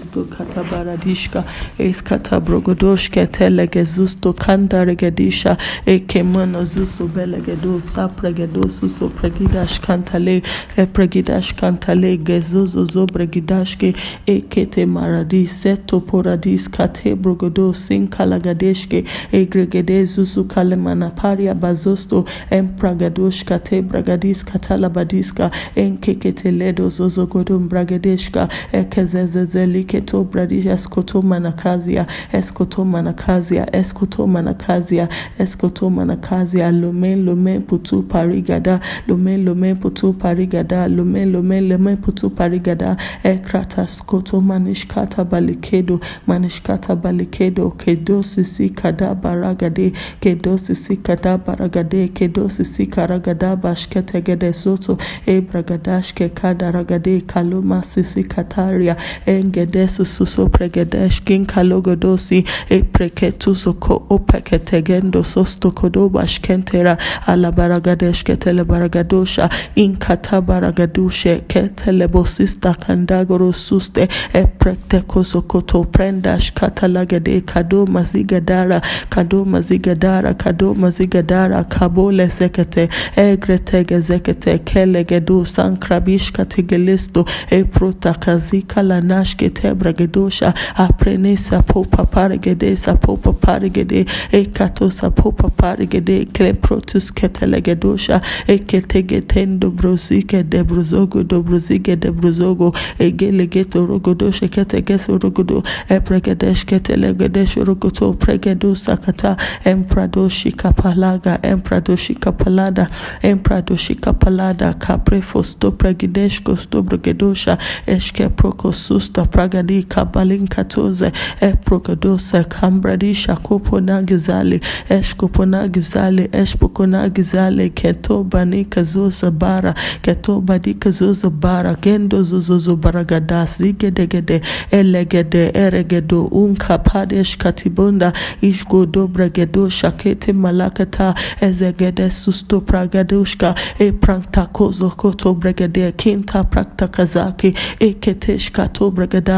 Sto katabaradishka eskata brogodoshke telegezusto kandaregedisha ekemano zuso belegedo sapregedo suso pregidash kantale epregidash kantale gezuzo zobregidashke ekete maradi seto poradis kate brogodo sinkalagadeshke egregede zusu kalemana paria bazosto empragadosh kate bragadis katalabadiska enkekete ledo zozogodum bragedeshka ekezezezeli keto bradi eskoto manakazia eskoto manakazia eskoto manakazia eskoto manakazia lomen lomen putu parigada lomen lomen putu parigada lomen lomen lomen putu parigada ekrata skoto manishkata balikedo manishkata balikedo kedo sisi kada baragade kedo sisi kada baragade kedo sisi karagada bashkete gede soto ebragadash ke kada ragade kaluma sisi kataria engede sususo pregedesh kin kalogodosi e preketuso ko opeketegendo sosto kodobash kentera alabaragadesh ketele baragadosha inkata baragadushe ketele bosista kandagoro suste e prektekoso koto prendash katalagade kado mazigadara kado mazigadara kado mazigadara kabole sekete egretege zekete kelegedu sankrabish kategelisto e protakazika lanash kete bragedosha aprene sapopa parigede sapopa parigede e kato sapopa parigede kleprotus ketelegedosha e ketegetendo brosike de brozogo do brozige de brozogo e gelegeto rogodoshe ketegeso rogodo e pregedesh ketelegedesh rogoto pregedo sakata empradoshi kapalaga empradoshi kapalada empradoshi kapalada kapre fosto pregedesh kosto brogedosha eshke prokosusta pragadi kabalin katoze e prokodosa kambradi shakopo nagizali eshkopo nagizali eshpoko nagizali keto bani kazoza bara keto badi kazoza bara gendo zozozo baragada zigedegede elegede eregedo unka padesh katibonda ishgodo bregedo shakete malakata ezegede susto pragadoshka e pranktakozo koto bregede kinta praktakazaki e ketesh kato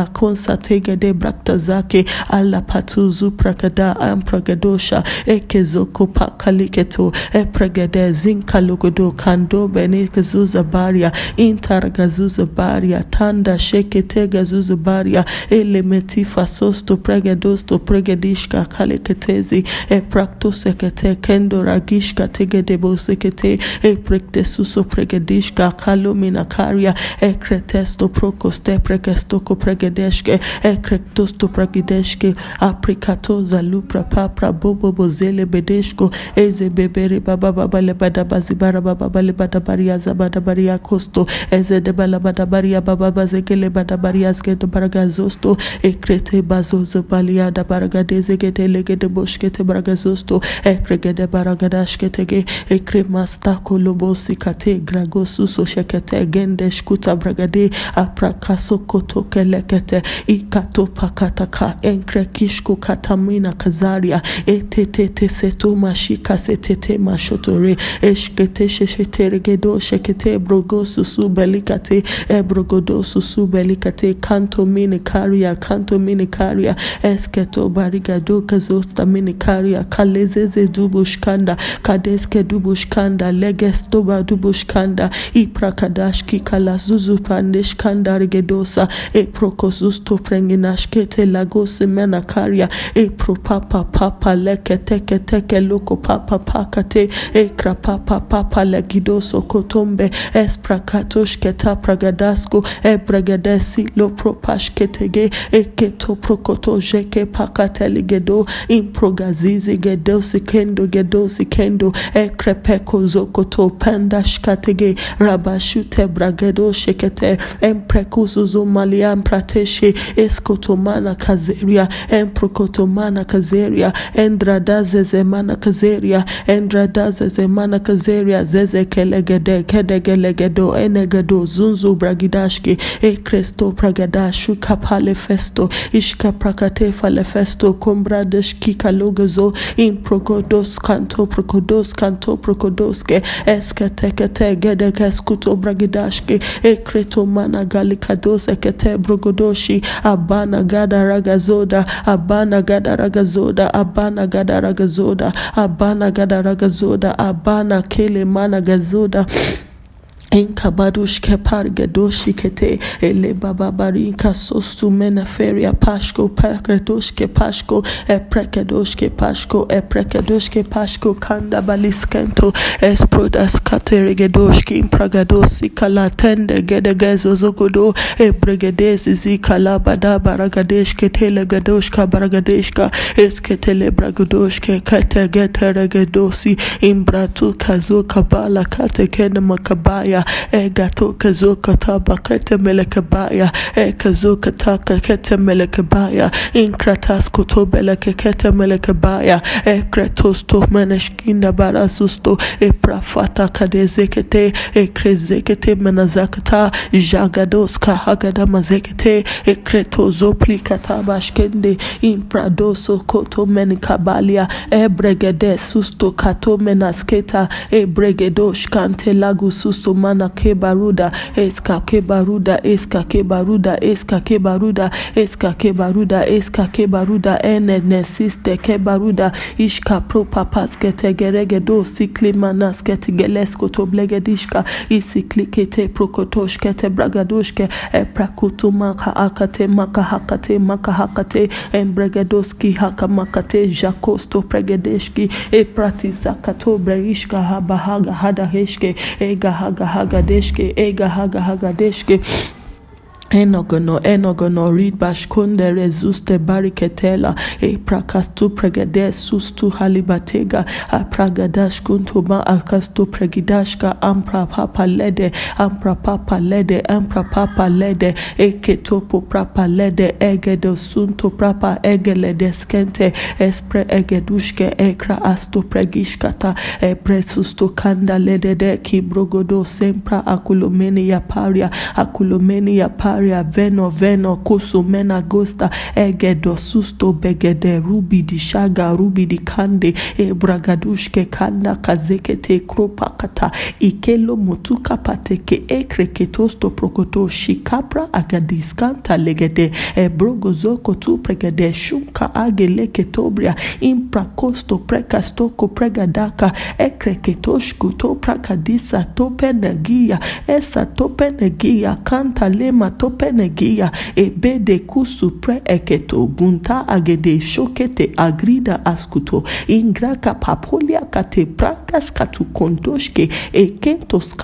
bragada konsategede braktazaki alla patuzu prakada ampragadosha e kezoko pakaliketo e pregede zinkalugodo kando bene kazuza baria intargazuza baria tanda shekete gazuza baria elementi fasosto pregedosto pregedishka kaleketezi e prakto sekete kendo ragishka tegedebo sekete e prektesuso pregedishka kalomina karia e kretesto prokoste prekestoko pregedeshke e krektosto pregedeshke aprikatoza lupra papra bobo bozele bedeshko eze bebere baba baba lebada bazibara baba bale bada baria zabada baria kosto eze de bala bada baria baba bazekele bada baria zgede baragazosto e krete bazozo balia da baragadeze gede legede boshkete baragazosto e kregede baragadashketege e kremasta kolobosi kate gragosuso shekete gendesh kuta bragade aprakaso koto kelekete kete ikatopakataka enkrekishku katamina kazaria. Etetete setuma shika setete mashotore. Eshkete shesheteregedo shekete brogosusu belikate e brogo do susu belikate kanto mine karia kanto mine minikaria esketo barigado kazosta minikaria kalezeze dubushkanda kadeske dubushkanda legestoba dubushkanda. Iprakadashki kalazuzu pandeshkanda regedosa. E, proko prokozusto prenginashkete lagose menakaria e propapa papa leketeke teke loko papa pakate e krapapa papa legidoso kotombe esprakatoshketa pragadasko e bragadesi lo propashketege e keto prokoto jeke pakateligedo improgazizi gedosi kendo gedosi kendo e krepeko zokoto pandashkatege rabashute bragedo shekete emprekuzuzu maliam prateshe eskotomana kazeria emprokotomana kazeria endradazezemana kazeria endradazezemana kazeria zezekelegede kedegelegedo enegedo zunzu bragidashke e kresto pragadashu kapale festo ishka prakate fale festo kombradeshki kalogezo improkodos kanto prokodos kanto prokodoske esketekete gedekeskuto bragidashke e kreto mana galikados ekete brogodo brogodoshi abana gada ragazoda abana gada ragazoda abana gada ragazoda abana gada ragazoda abana kele mana gazoda. Enkabadush kepar gedoshi kete ele bababarinka sostu meneferia pashko pakradosh ke pashko eprekedosh ke pashko eprekedosh ke pashko kanda baliskento esprodas kateregedosh ki impragadosi kala tende gedegezo zogodo ebregedes zikala bada baragadesh ke telegadosh ka baragadesh ka esketele bragadosh ke kete geteregedosi imbratu kazo kabala kate kene makabaya baya e gato ka zo ka taba ka ta meleke baya e ka zo ka taka ka ta meleke baya in kratas ko to beleke ka ta meleke baya e kratos to meneshkin da bara susto e prafata ka de zekete e krezekete menazakata jagados ka hagada mazekete e kretozo plikata bashkende in pradoso koto menikabalia e bregede susto kato menasketa e bregedosh kante lagu susto man mana kebaruda eska kebaruda eska kebaruda eska kebaruda eska kebaruda eska kebaruda ene nesiste kebaruda ishka pro papas ketegeregedo sikli manas ketigelesko toblegedishka isiklikete prokotosh kete bragadoshke eprakutu maka akate maka hakate maka hakate embregedoski hakamakate jakosto pregedeshki epratizakato breishka habahaga hadaheshke egahaga hagadeshke ega haga hagadeshke Enogono, enogono, read bashkunde rezuste bariketela, e prakastu pregede sustu halibatega, a pragadash kuntuma akastu pregidashka, ampra papa lede, ampra papa lede, ampra papa lede, e eketopo prapa lede, egedo sunto prapa egelede skente, espre egedushke, ekra astu pregishkata, e presusto kanda lede de kibrogodo sempra akulomeni ya paria, akulomeni ya paria, Maria Veno Veno Koso Mena Gosta Egedo Susto Begede Rubi di Shaga Rubi di Kande E Bragadushke Kanda Kazekete Kropakata Ikelo Mutuka Pateke Ekreke Tosto Prokoto Shikapra Agadiskanta Legede E Brogozoko Tu Pregede Shumka Ageleke Tobria Impra Kosto Prekastoko Pregadaka Ekreke Toshku To Prakadisa Tope Negia Esa Tope Negia Kanta Lema Tope penegia ebede kusupre eketo gunta agede shokete agrida askuto ingraka papolia kate prankas katu kondoshke ekentos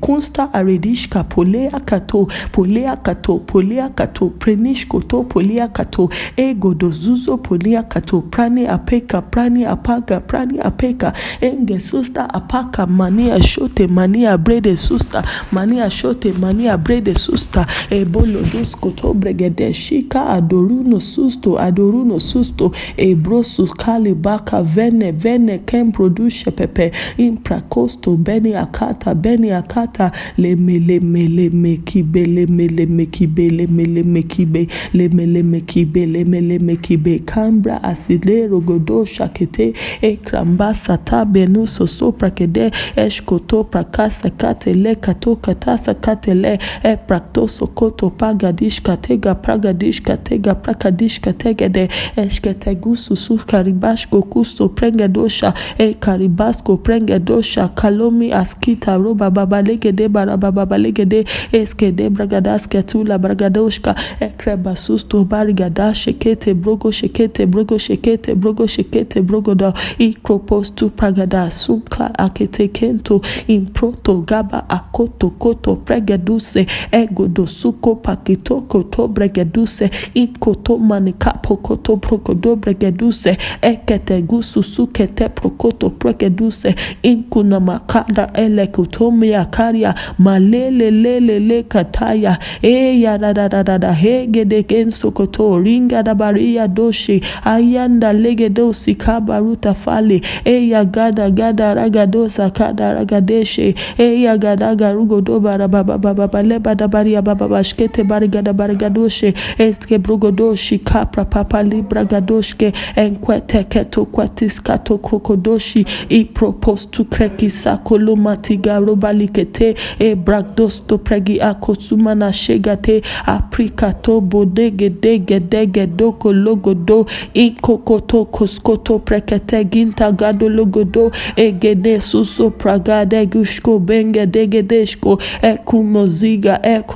kunsta aredishka polea kato polea kato polea kato prenish koto polea kato egodo zuzo polea kato prani apeka prani apaga prani apeka enge susta apaka mania shote mania brede susta mania shote mania brede susta susta ebolodosko tobregede shika adoruno susto adoruno susto ebrosu kalibaka vene vene ken produce pepe impracosto beni akata beni akata lemelemekibe lemelemekibe lemelemekibe lemelemekibe lemelemekibe kambra asile rogodo shakete ekramba satabenu soso prakede eshkoto prakasa katele kato katasa katele e prakasa sokoto pagadish katega pragadish katega prakadish kategede eshketegusu su karibashko kusto prengedosha e karibasko prengedosha kalomi askita roba babalegede barababalegede eskede bragadaske tula bragadoshka ekreba susto barigada shekete brogo shekete brogo shekete brogo shekete brogoda ikropostu pragada sunkla aketekento improto gaba akoto koto pregeduse egodo suko pakito koto bregeduse ikoto manikapo koto prokodo bregeduse ekete gusu sukete prokoto pregeduse inkuna makada ele kutomia karia malele lele le kataya e ya da da da da da hege de genso koto ringa da baria doshi ayanda lege dosi kabaruta fali e ya gada gada ragadosa kada ragadeshe e ya gada garugo do bara baba baba leba da bari baria baba bashkete barigada barigadoshe eske brugodoshi kapra papa libra gadoshke enkwete keto kwetis kato krokodoshi i propostu kreki sakolo matiga robalikete e bragdosto pregi akosumana shegate aprikato bodege dege dege doko logodo i kokoto koskoto prekete ginta gado logodo egede suso pragade gushko benge dege deshko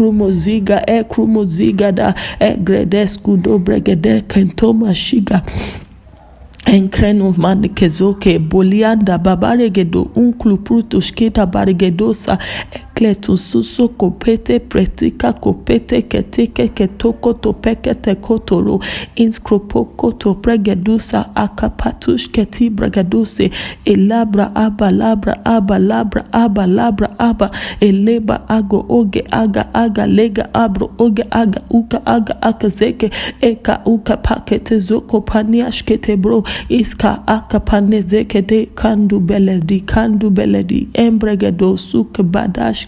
krumoziga, é krumoziga da é gredesco do bregede kentoma shiga. Encreno manikezoke bolianda babaregedo unclu prutus kita barigedosa ekletu suso kopete pretika kopete ketike ketoko topekete kotoro. Inskropoko topregedusa akapatush keti bregaduse elabra aba labra aba labra aba labra aba. Eleba ago oge aga aga lega abro oge aga uka aga akazeke eka uka pakete zoko paniashkete bro. Iska akapanezeke de kandu beledi kandu beledi embregedo suk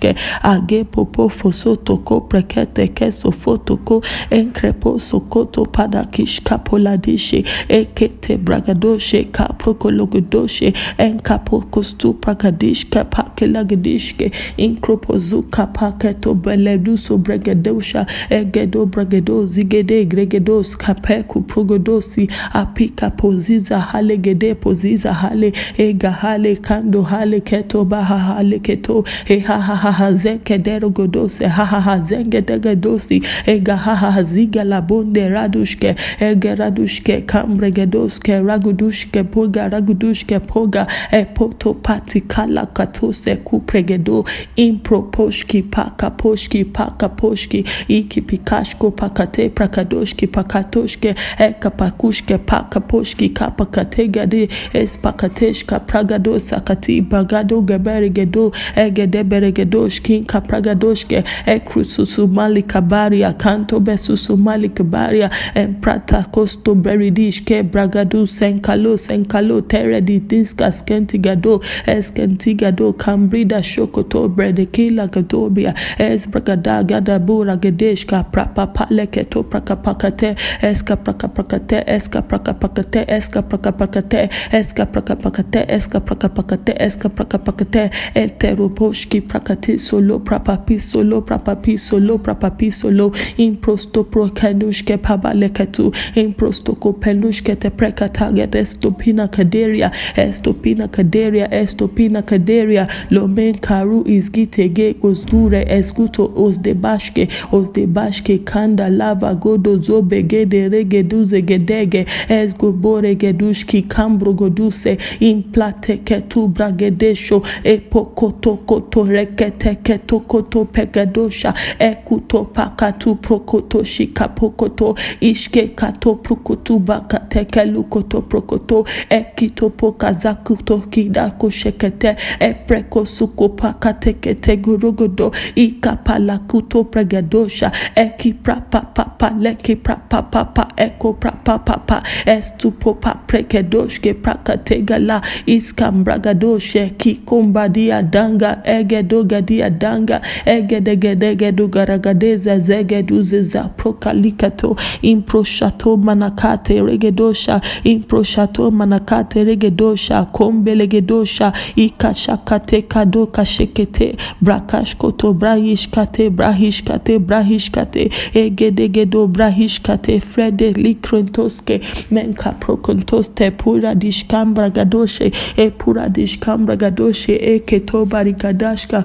badashke age popo fosoto ko prekete keso fotoko enkrepo sokoto padakish kapoladishe ekete bragadoshe kaprokologodoshe enkapo kostu prakadish kapakelagedishke inkropozu kapaketo beleduso bregedosha egedo bregedo zigede gregedos kapeku progodosi apika pozi ziza hale gede poziza hale ega hale kando hale keto baha hale keto e ha ha ha zeke dero godose ha ha ha zenge dege dosi ega ha ha ha ziga la bonde radushke ege radushke kambre gedoske ragudushke poga ragudushke poga e poto pati kala katose kupregedo improposhki paka poshki paka poshki iki pikashko pakate prakadoshki pakatoshke eka pakushke paka poshki kapa kategade espakatesh kapragado sakati bagado geberigedo egedeberegedosh kin kapragadoshke ekrususu malikabaria kanto besusu malikabaria emprata kosto beridishke bragado senkalo senkalo teredi diska skentigado eskentigado kambrida shokoto bredekila gadobia esbragada gadabura gedeshka prapapaleketo prakapakate eska prakapakate eska prakapakate eska prakapakate eska prakapakate eska prakapakate eska prakapakate eteroposhki prakati solo prapapi solo prapapi solo prapapi solo improsto prokanushke pabaleketu improsto kopelushke te prekataget estopina kaderia estopina kaderia estopina kaderia lomen karu izgitege osdure eskuto osdebashke osdebashke kanda lava godo zobegede regeduze gedege esgobore gedushki kambro goduse implate ketu bragedesho epokoto koto teketo koto pegadosha ekuto pakatu prokoto shika pokoto ishke kato prokoto baka tekelu koto prokoto ekito pokazakuto kidako shekete epreko suko pakatekete gorogodo ikapalakuto pregadosha eki prapa papa leki prapa papa eko prapa papa estupo paprekedoshke prakategala iskambragadoshe kikombadia danga egedoga egedogadia danga egedegedegedugaragadeza zegeduziza prokalikato improshato manakate regedosha improshato manakate regedosha kombelegedosha ikashakate kadoka shekete brakashkoto brahishkate brahishkate brahishkate egedegedo brahishkate frede likrontoske menka prokontoste pura dishkambra gadoshe e pura dishkambra gadoshe e ketobari gadashka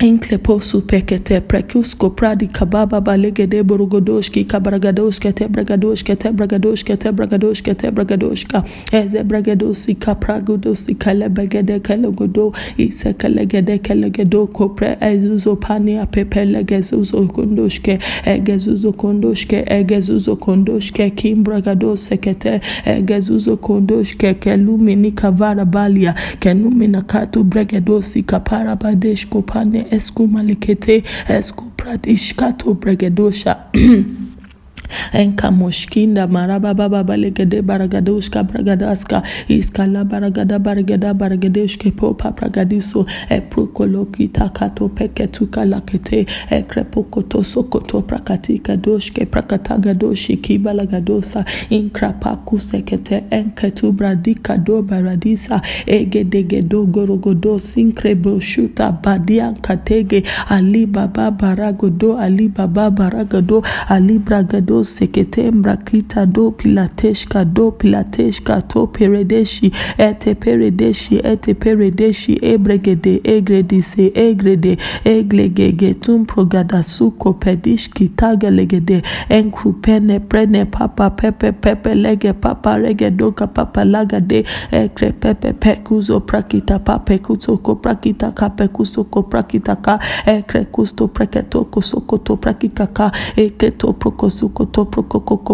Inkleposu pekete prekusko pradi kababa balegede borogodoshki kabragadoshke te bragadoshke te bragadoshke te bragadoshke te bragadoshka eze bragadosi kapragodosi kalebegede kelegodo ise kelegede kelegedo kopre ezuzo pania pepe legezuzo kondoshke egezuzo kondoshke egezuzo kondoshke kimbragadose kete egezuzo kondoshke kelumini kavara balia kenumina katu bregadosi kapara badesh kopane escu malikete escu pradish kato bregedosha. enkamoshkinda marababababalegede baragadushka bragadaska iskala baragada baragada baragadeshke popa bragadiso eprokolokitakato peketuka lakete ekrepokoto sokoto prakatika doshke prakataga prakatagadoshi kibalagadosa inkrapakusekete enketu bradikado baradisa egedegedo gorogodo sinkreboshuta badiankatege alibaba baragodo alibaba baragado alibragado bragado sekete mbrakita do pilateshka do pilateshka to peredeshi ete peredeshi ete peredeshi ebregede egredise egrede eglegege tum progada suko pedishki tagelegede enkrupene prene papa pepe pepe lege papa rege doka papa lagade ekre pepe pekuzo prakita pape kusoko prakita kape kusoko prakita ka ekre kusto preketo kusokoto prakika ka eketo prokosukoto prokokoko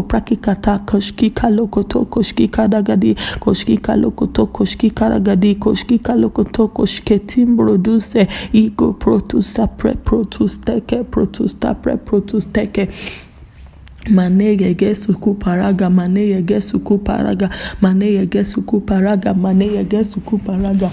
prakikata koshki kalokoto koshki karagadi koshki kalokoto koshki karagadi koshki kalokoto koshketim produce ego protusa pre protusteke protusta pre protusteke maneyege suku paraga maneyege suku paraga maneyege suku paraga maneyege suku paraga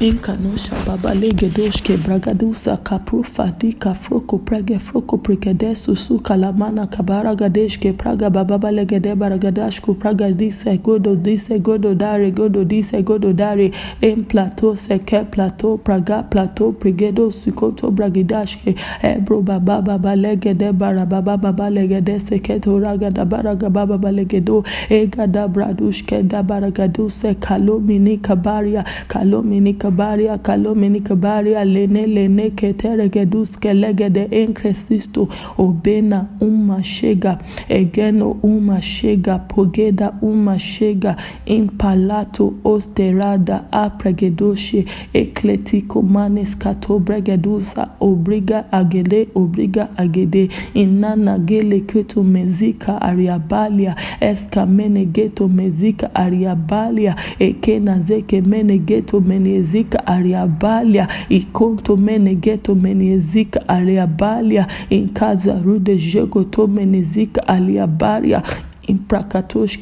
Inkanosha baba legedoshke bragadusa kaprufa di kafroko prage froko prikedesu su kalamana kabara gadeshke praga baba legede baragadashku praga dise godo dise godo dare godo dise godo dare. Em plateau seke plateau praga plateau prigedo sikoto bragidashke ebro baba baba legede bara baba baba legede seketo raga da baraga baba legedo egada bradushke da baragaduse kalomini kabaria kalomini kabaria kalomini kabaria lene lene ketere geduske legede encresisto obena uma shega egeno uma shega pogeda uma shega impalato osterada apregedoshe ekletiko manis kato bregedusa obriga agede obriga agede inana gele keto mezika ariabalia eskamene geto mezika ariabalia ekena zeke mene geto meneezika ariabalia ikonto menegeto meniezika ariabalia inkaza rude jego to menezika aliabaria imprakatosh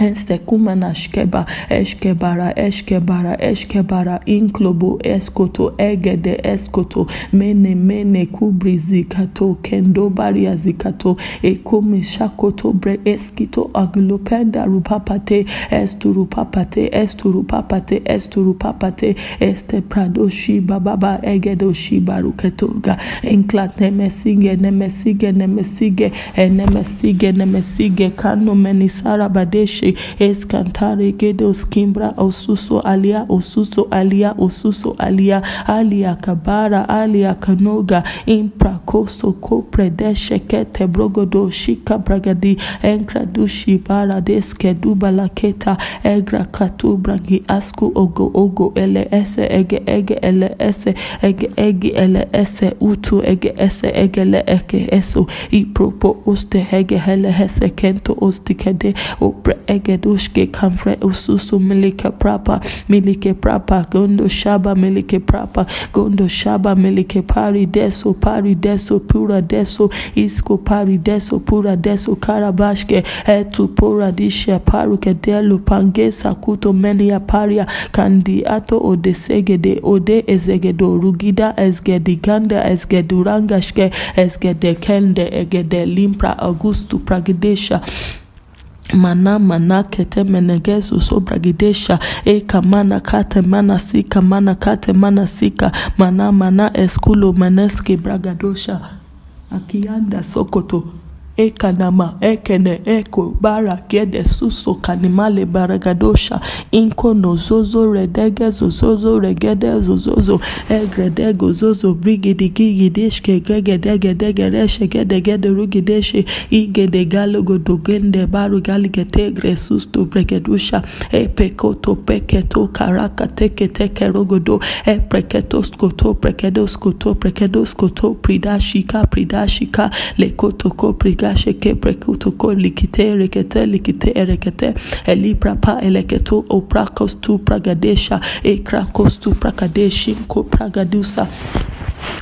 Este kumana shkeba eshkebara eshkebara eshkebara inklobo eskoto egede eskoto mene mene kubri zikato kendo baria zikato ekomi shakoto bre eskito aglopenda rupapate esturupapate esturupapate esturupapate este prado shiba baba egedo shiba ruketoga enklat nemesige nemesige nemesige nemesige nemesige kano menisara badeshi eskantare gedo skimbra osuso alia osuso alia osuso alia alia kabara alia kanoga imprakoso kopredeshe kete brogodo shika bragadi enkradushi baradeske dubalaketa egra katu bragi asku ogo ogo ese ege ege ese ege ege ese utu ege ese ege le eke eso ipropo oste hege hele hese kento ostikede opre egedushke kamfre ususu milike prapa milike prapa gondo shaba milike prapa gondo shaba milike pari deso pari deso pura deso isko pari deso pura deso karabashke etu pura dishe paruke delu pangesa kuto melia paria kandiato odesegede ode ezegedo rugida ezgediganda ezgedurangashke ezgedekende egede limpra augustu pragidesha mana mana kete menegezo sobragidesha e kamana kate mana sika mana kate mana sika. Mana mana eskulo meneski bragadosha. Akianda sokoto ekanama ekene eko bara kede suso kanimale baragadosha inko nozozo redege zozozo regede zozozo egrede gozozo brigidi gigidishke gegedegedegedeshe gedegede rugideshe igede galogedogende baru galigete susto bregedusha epekoto peketo karaka teke teke rogodo epreketo prekedo skoto prekedo skoto pridashika pridashika lekotoko priga gashe ke prekuto ko likite rekete likite erekete elibra pa eleketo oprakos tu pragadesha ekrakos tu prakadeshi ko pragadusa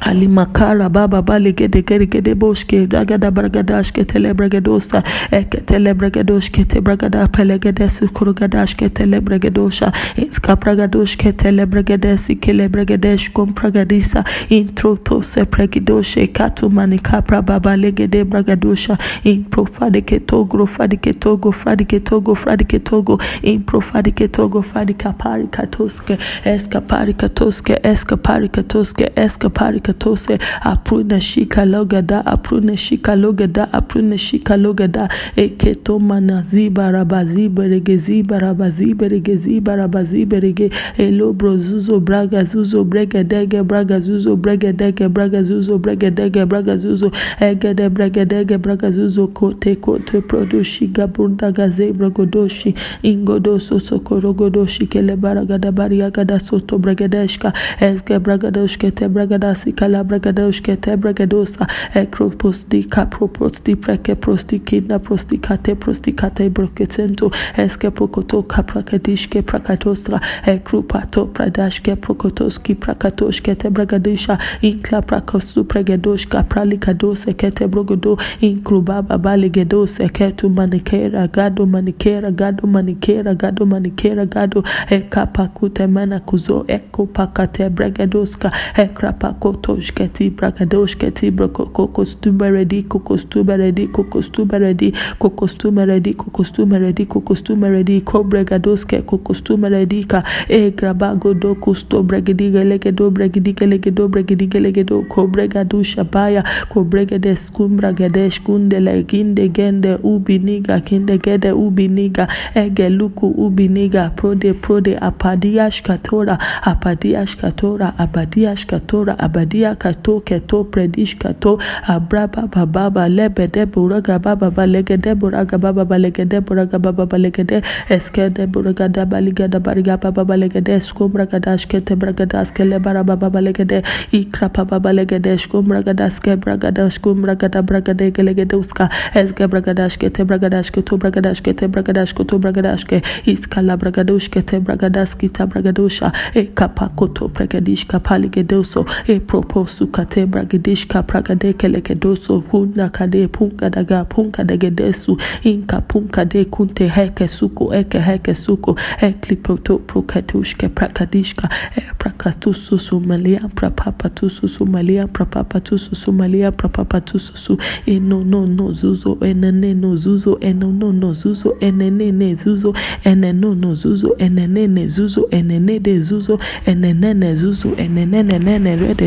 alimakara baba bali gede gede gede boshke ragada bragadash ke tele bragadosta ek tele bragadosh ke te bragada pelegede sukurgadash ke tele bragadosha iska bragadosh ke tele bragadesi kele bragadesh kom pragadisa intro to se pregidoshe katu manika prababa legede bragadosha in profadike togo fadike togo fadike togo fadike togo in profadike togo fadika pari katoske eska pari katoske eska pari katoske eska pari katose aprune shika logada aprune shika logada aprune shika logada eketo manazi barabazi beregezi barabazi beregezi barabazi berege elo brozuzo braga zuzo brega dege braga zuzo brega dege braga zuzo brega dege braga zuzo egede brega dege braga zuzo kote kote produshi gabunda gaze bragodoshi ingodoso sokorogodoshi kele baragada bariagada soto bragadeshka esge bragadoshke te bragadasi sikala bragadosh kete bragadosa ekroposti kaproposti prekeprosti kidna prostikate prostikate broketento eske prokoto kaprakadish ke prakatosra ekrupato pradash ke prokotoski prakatosh kete bragadisha inkla Prakosu pregadosh kapralikados ekete brogodo inkruba babaligedos eketu manikera gado manikera gado manikera gado manikera gado ekapakute manakuzo ekopakate bregadoska ekrapako kotosh keti brakadosh keti broko kokostumeredi kokostumeredi kokostumeredi kokostumeredi kokostumeredi kokostumeredi kobregadoske kokostumeredi ka e grabagodo kusto bregedi gelegedo bregedi gelegedo bregedi gelegedo kobregadu shabaya kobregedes kumbragedesh kunde ginde gende ubiniga kinde gede ubiniga egeluku ubiniga prode prode apadiash katora apadiash katora apadiash katora abadia kato keto predish kato abraba bababa lebede buraga bababa legede buraga bababa legede buraga bababa legede eskede buraga dabaliga dabariga bababa legede esko buraga dashke te buraga daske lebara bababa legede ikra bababa legede esko buraga daske buraga dashko buraga da buraga dege legede uska eske buraga dashke te buraga dashke to buraga dashke te buraga dashko to buraga dashke iska la buraga dushke te buraga daski ta buraga dusha e kapa koto pregedish kapali gedoso e proposu kate bragadish kapragade kelegedoso punda kade punga daga punga dagedesu inka punka de kunte heke suko eke heke suko e klipoto prokatushke prakadishka e prakatusu sumalia prapapatusu sumalia prapapatusu sumalia prapapatusu e no no no zuzo enene no zuzo eno no no zuzo enene ne zuzo ene no no zuzo enene ne zuzo enene de zuzo enene ne zuzo enene ne ne ne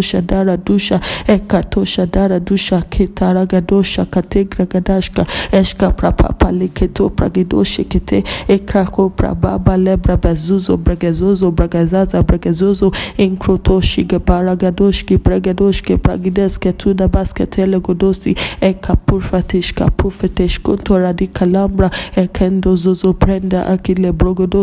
kadosha dara dusha ekatosha dara dusha ketara gadosha kategra gadashka eshka prapapa leketo pragidoshe kete ekrako prababa lebra bezuzo bregezozo bregezaza bregezozo enkrotoshi gebara gadoshki bregedoshke pragideske tuda basketele godosi ekapurfatishka profeteshkoto radikalambra ekendozozo prenda akile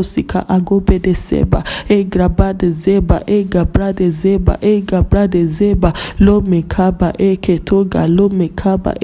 seba, agobedeseba egrabade zeba egabrade zeba egabrade de zeba lo mekaba eketoga lo mekaba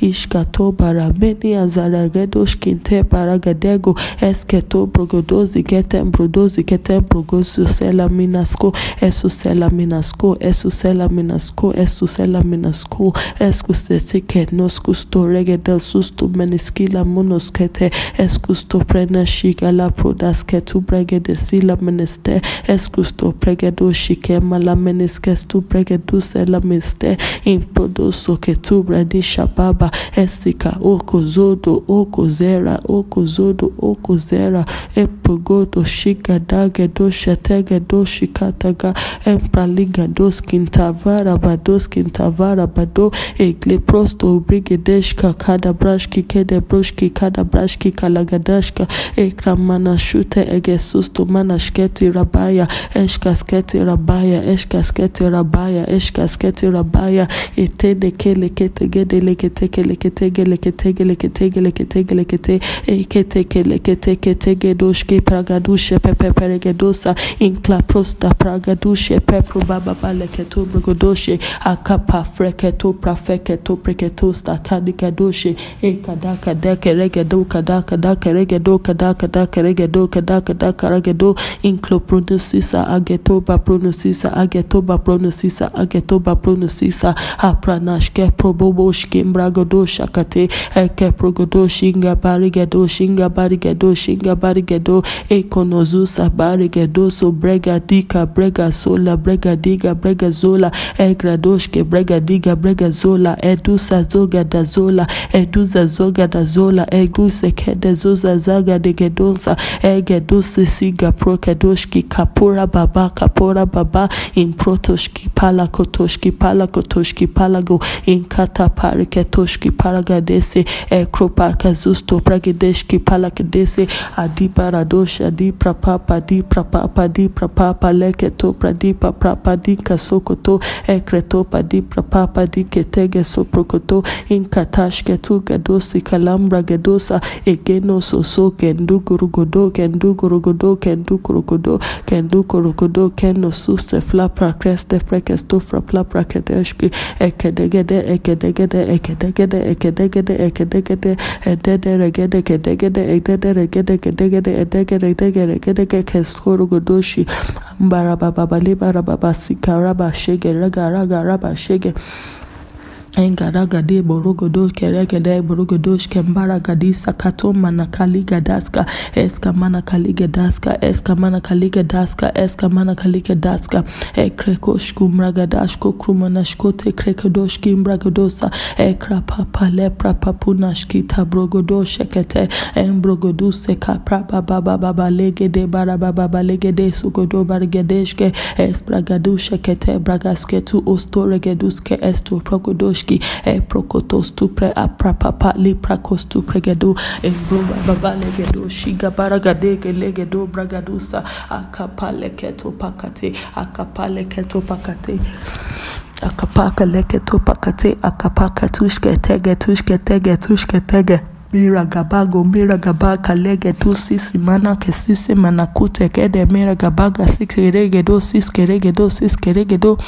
ishka tobara meni azara azaragedosh kinte paragadego esketo brogodozi getem brodozi brogosu sela minasko esu sela minasko esu sela minasko esu selaminasko eskusetike noskusto regedel susto meniskila monoskete eskusto prena shigala prodas ketu bregedesila meneste eskusto pregedo shike la menes que tu pregue tu sela meste em prodoso que tu bradi shababa estica okozodo okozera okozodo okozera epogodo shikadage do shetege do shikataga empraliga dos quintavara bados quintavara bado egle prosto desca cada brashki kede broshki cada brashki kalagadashka ekramana shute egesusto manashketi rabaya eshkasketi rabaya esca eshkaskete rabaya eshkaskete rabaya etende kele kete gede lekete kele kete gele kete gele kete gele kete gele kete ekete kele kete kete gedoshke pragadushe pepe peregedosa inkla prosta pragadushe pepro baba baleketo brogodoshe akapa freketo prafeketo preketo stakadikadoshe ekadaka deke regedo kadaka daka regedo kadaka daka regedo kadaka daka regedo inklo pronusisa agetoba pronusisa agetoba pronosisa agetoba pronosisa. Apranashke proboboshke mbragodoshakate eke progodoshinga barigedoshinga barigedoshinga barigedo ekonozusa barigedoso bregadika bregasola bregadiga bregazola egradoshke bregadiga bregazola edusa zogadazola eduza de gedonsa. E egedosi siga prokedoshki kapura baba kapura baba. In improtoshki palakotoshki palakotoshki palago in kata inkata pariketoshki paragadese ekropakazusto pragedeshki palakadese adiparadosh adiprapapa adiprapapa adiprapapa leketo pradipa prapadika sokoto so padiprapapa diketege soprokoto inkatashketu gadosi kalambra gadosa egeno soso kendugurugodo kendugurugodo kendugurugodo kendugurugodo keno suste flapra kreste prekesto frapla prakedeshki ekedegede ekedegede ekedegede ekedegede ekedegede edede regede kedegede edede regede kedegede edegede edegede regede keskoro godoshi mbara baba bali bara baba sikaraba shege raga raga raba shege engada gade borogodo kere gede borogodo shkembara gadi sakato manakali gadaska eska manakali gadaska eska manakali gadaska eska manakali gadaska ekrekosh kumra gadashko krumanashko te krekodosh kimbra godosa ekrapa pale prapapuna shkita brogodo shekete embrogodu seka prapa baba baba legede bara baba gadeshke es bargedeshke espragadu shekete braga sketu ostore gaduske es tu ostoregeduske esto progodosh Ishki, e, a Prokotos e, to pray a Lishki, Prokotostupre, Aprapapa, Liprakostupre Gedu, Embruma Babale Gedu, Shigabaragadege, Legado Bragadusa, a Capale Keto Pacate, a Capale Keto Pakate. akapaka leke tupakate akapaka tushketege tushke tege mira gabago mira gabaka lege tu sisi mana ke sisi mana kute kede mira gabaga sikerege do sisi kerege do sisi kerege do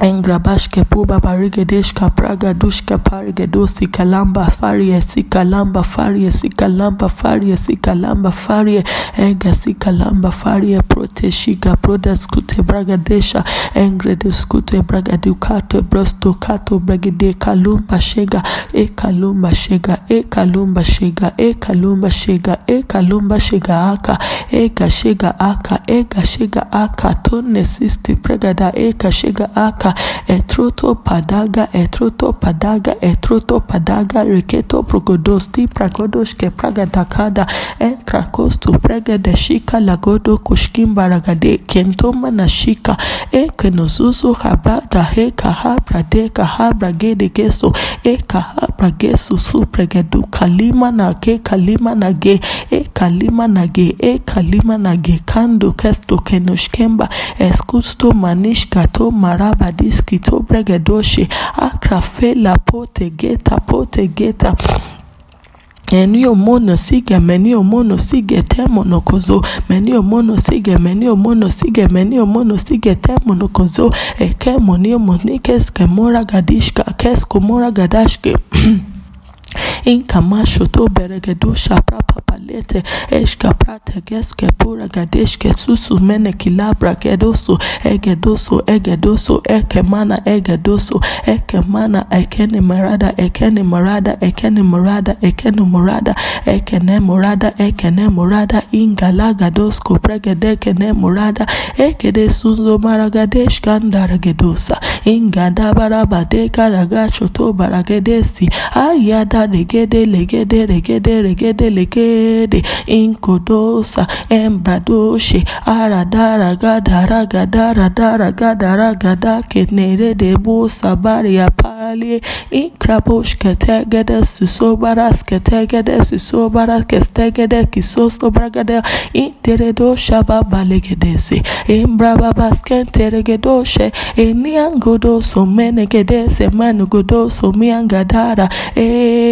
Engrabashke puba barigedeshka praga dushka parigedosi calamba farie si calamba farie si calamba farie si calamba farie enga si calamba farie proteshiga braga, bragadesha brosto bragaducato brostocato bragide calumba chega e calumba chega e calumba chega e calumba chega e calumba chega aca ega chega aca ega chega aca tonesiste pregada eka chega aca aka etroto padaga etruto padaga etruto padaga reketo progodosti pragodoshke pragadakada enkrakosto pregedeshika lagodo kushkimbaragade kentoma na shika ekenozuzu habrada heka habra deka habra gede geso eka habra gesu supregedu kalima na ke kalima na e kalima na e kalima na ge kesto kenoshkemba eskusto manishkato maraba diski pote akrafela potegeta potegeta enio mono sige menio mono sige temono kozo menio mono sige menio mono sige menio mono sige temono kozo eke monio monike skemora gadishka kesko mora gadashke inkamasho to beregedo shapra papalete eshka prate geske pura gadeshke susu mene kilabra gedoso egedoso egedoso eke mana egedoso eke mana ekene marada ekene marada ekene marada ekene marada ekene marada ekene marada ingalaga dosko pregedeke ne marada ekede suzo maragadesh kandaragedosa ingada barabade karagasho to baragedesi ayada Eka regede legede regede regede legede inkodosa embradoshe aradara gadara gadara dara gadara gada kenere de bosa bari apali inkrabosh ketegede susobaras ketegede susobaras kestegede kisosobragade interedo shababa legedese embrababas kenteregedoshe eniangodoso menegedese manugodoso miangadara eh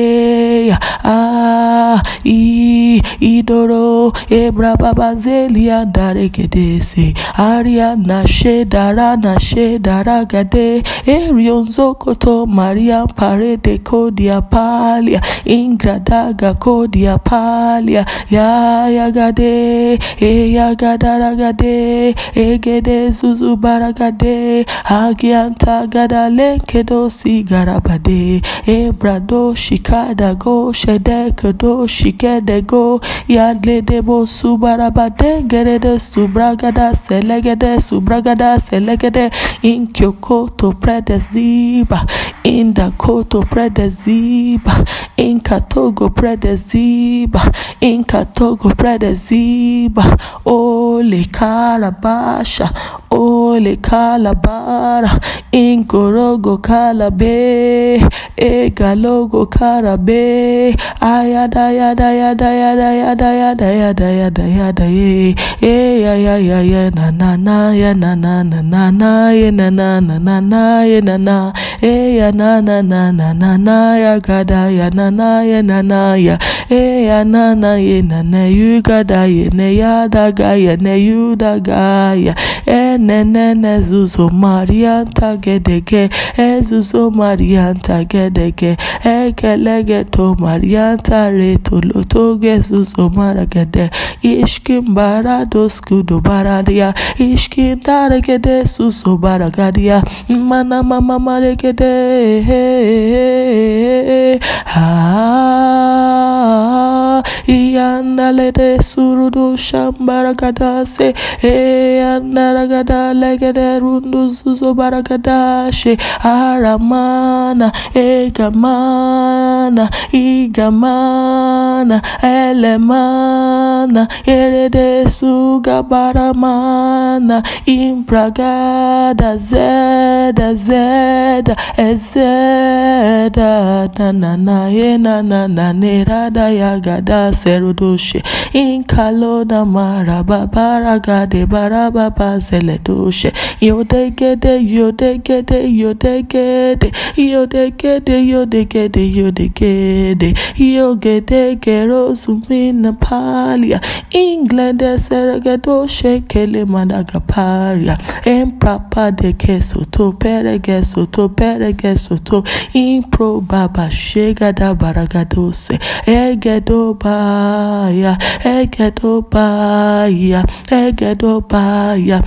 Ah, I idoro ebra babazeli andare gedese aria na shedara na shedara gade erion zokoto maria parede kodia palia. Ingradaga kodia palia. Ya ya gade e ya gadara gade. E gede zuzu baragade agianta gada lenkedo sigarabade ebrado shik kada go shede kado shikede go yadlede bo subaraba dengerede subragada selegede subragada selegede in kyoko to prede ziba in da koto prede ziba in katogo prede ziba in katogo prede ziba ole kalabasha ole kalabara in korogo kalabe egalogo kalabara Arabe, ayada yada yada yada yada yada yada yada yada ye, ye ya ya ya ya na na na ya na na na na na ya na na na na na ya na na, e ya na na na na na na ya gada ya na na ya na na ya, e ya na na ya na na you gada ye ne ya da ga ya ne yu da ga ya, e enenene zuzo marianta gedege ezuzo marianta gedege ekelegeto marianta retolotoge zuzo maragede. Ishkin barados kudo baradia ishkin daragede suso baragadia. Mana mama maregede. Ah iandalede surudo shambaragada se e andaragada Regada legede runduzuzo baragadashe aramana egamana igamana elemana erede sugabaramana imbragada zeda zeda ezeda na na na ye na na na ne rada yagada serudoshe inkalona maraba baragade barababa zele kedushe yodegede yodegede yodegede yodegede yodegede yodegede yogede kerosumina palia. Inglede seregedoshe kele madagaparia emprapa de kesoto peregesoto peregesoto impro baba shegada baragadose egedobaya egedobaya egedobaya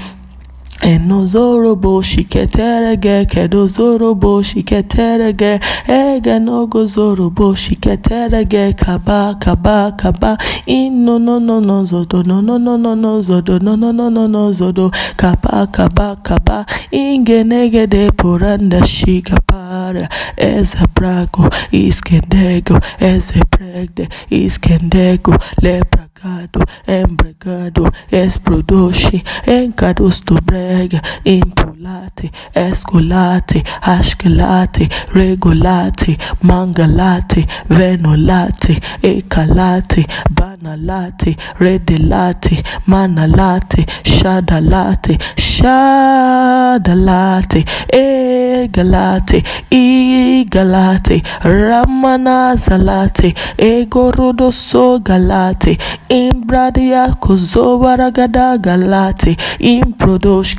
Enozorobo shiketerege kedozorobo que ege que shiketerege kaba kaba kaba ino no no no zodo no no no no no zodo no no no no no zodo kaba kaba kaba inge nege de poranda shikapara eze prago iskendego eze pregde iskendego lepra Embragado, embragado, es produce. Lega, Impulati, Esculati, Ashkelati, Regulati, Mangalati, Venolati, Ekalati, Banalati, redelati, Manalati, Shadalati, Shadalati, Egalati, Egalati, Ramanazalati, Egorodoso Galati, Imbradia Kuzobara Gada Galati, Improdosh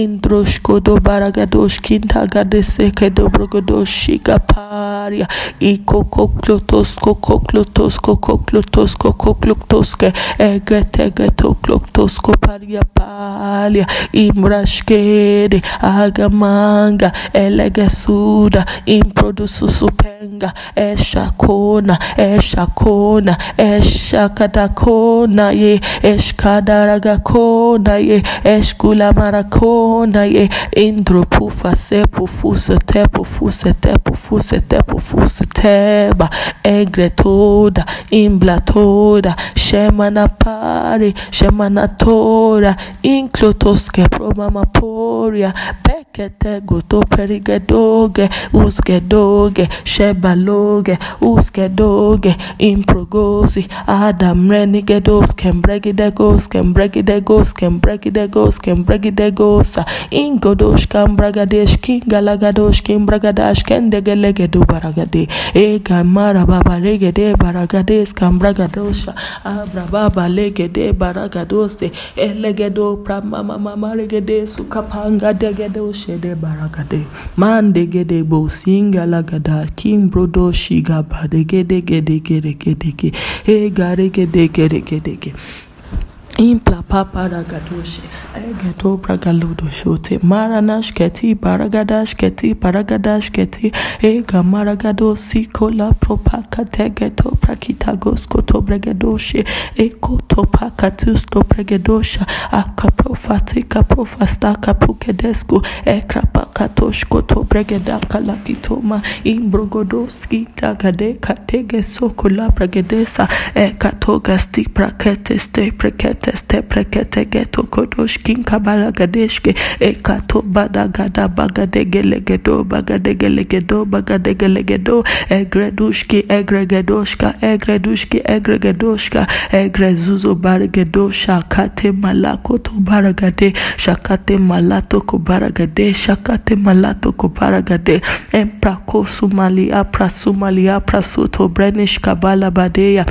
Indros Kodobaragador, Kintagadese, Kedobrogodor, Shigaparia, Ikokoklotos, Kokoklotos, egete Kokoklotoske, Egetegetoklotos, Koparia Palha, Imbrasquede, Agamanga, Elegesuda, Improdususupenga, Eshakona, Eshakona, E Ye, E Ye, Esculamaracona, eshkulamarakona ye indropufa sepufuse tepufuse tepufuse tepufuse teba egretoda imblatoda shemana pare shemana tora inklotoske promamaporia pekete goto perigedoge usgedoge shebaloge usgedoge improgosi adam renigedos kembregidegos kembregidegos kembregidegos kembregidegosa ingodosh kambragadesh kingalagadosh kimbragadash kendegelegedo baragade. Egamara babaregede baragades kambragadosha abrababa legede baragadose elegedo pramamamaregede sukapanga degedo shede baragade. Mandegede bosinga lagada kimbrodo shiga badegede gede Impla papa ragadoshe egeto bragalodo shote. Maranash keti baragadash keti baragadash keti ega maragado sikola propaka tegeto prakitagos koto bregadoshe ekoto pakatus to bregadosha akaprofatika profasta kapukedesku ekrapakatosh koto bregadaka lakitoma imbrogodoski dagade katege sokola bregadesa ekatoga sti prakete ste prekete teste prekete geto kodosh kinka baragadeshke ekato badagada bagadegelegedo bagadegelegedo bagadegelegedo egredushki egregedoshka egredushki egregedoshka egrezuzo baragedosha kate malakoto baragade shakate malato ko baragade malato ko baragade emprako sumalia prasumalia prasuto brenish kabala badeya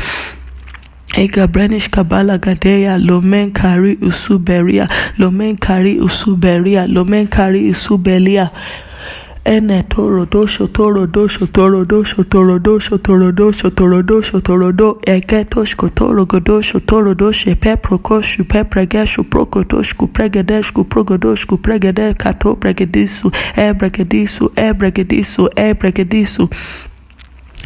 Ega Brenish Kabala Gadeya Lomen Kari Usuberia Lomen Kari Usuberia Lomen Kari Usubelia ene torodo shotorodo shotorodo toro shotorodo shotorodo shotorodo ege toshko torogodo shotorodo shepe proko shupe prege shuprokoto shkuprogede shkuprogodo shkuprogede kato pregedisu e bregedisu e bregedisu e bregedisu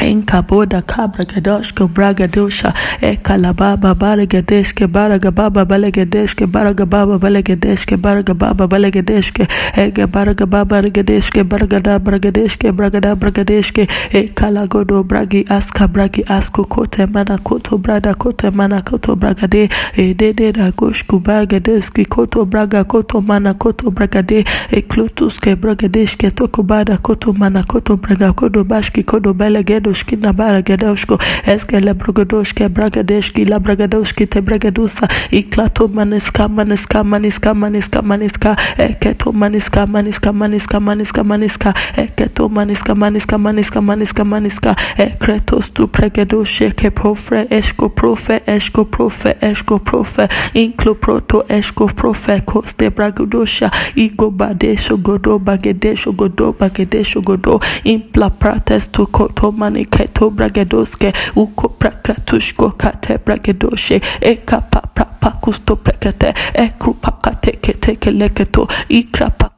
Enkaboda kabra gadoshke bragadosha e kalababa baragadeshke baragababa balagadeshke baragababa balagadeshke baragababa balagadeshke ege baragababa ragadeshke baragada bragadeshke bragada bragadeshke e kalagodo bragi aska bragi asko kote mana koto brada kote mana koto bragade e dede ragoshku bragadeski koto braga koto mana koto bragade e klotuske bragadeshke toko bada koto mana koto braga kodo bashki kodo उसकी नबारगेडे उसको SK लब्रगेडो उसके ब्रगेडेश की लब्रगेडे उसकी तेब्रगेडोसा इक्लातो मनिस्का मनिस्का मनिस्का मनिस्का मनिस्का एकेतो मनिस्का मनिस्का मनिस्का मनिस्का मनिस्का एकेतो मनिस्का मनिस्का मनिस्का मनिस्का मनिस्का एक्रेतोस तु प्रगेडो शेके प्रोफे एस्को प्रोफे एस्को प्रोफे एस्को प्रोफे इंक्लो प्रोतो एस्को प्रोफे कोस्ते ब्रगेडोशा इगो बादेशो गोदो बागेदेशो गोदो बागेदेशो गोदो इम्प्ला प्रातेस तु कोतो मन keto bragedoske uko prakatushko kate bragedoshe eka pa pra pakusto prekete ekru pakate kete keleketo